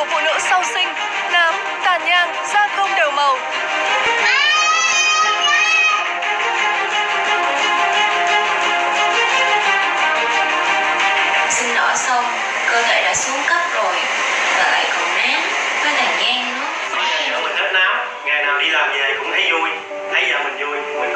của phụ nữ sau sinh, nám, tàn nhang, da không đều màu. sinh nở xong cơ thể đã xuống cấp rồi và lại còn nám với tàn nhang nữa mình hết nám, ngày nào đi làm về cũng thấy vui, thấy giờ mình vui, mình.